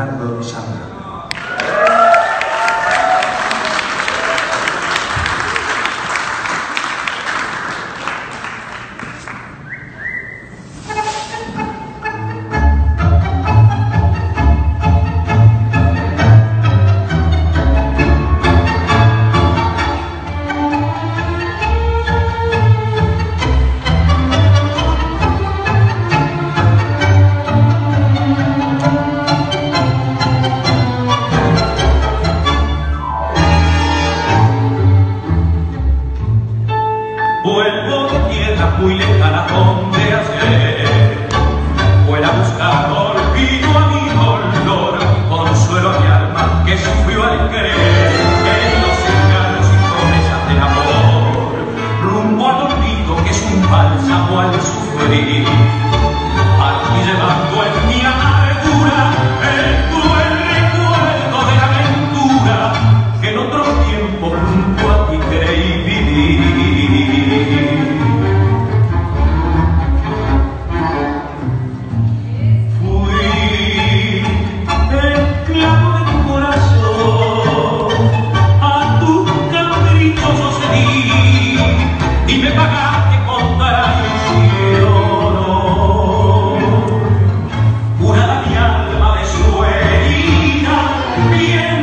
benar-benar berusaha. muy lejanas donde hacer. Fuera a buscar olvido a mi dolor, consuelo a mi alma que sufrió al creer. En los engaños y promesas del amor, rumbo al olvido que es un bálsamo al sufrir. Aquí llevando en mi amargura el cruel recuerdo de la aventura que en otro tiempo nunca.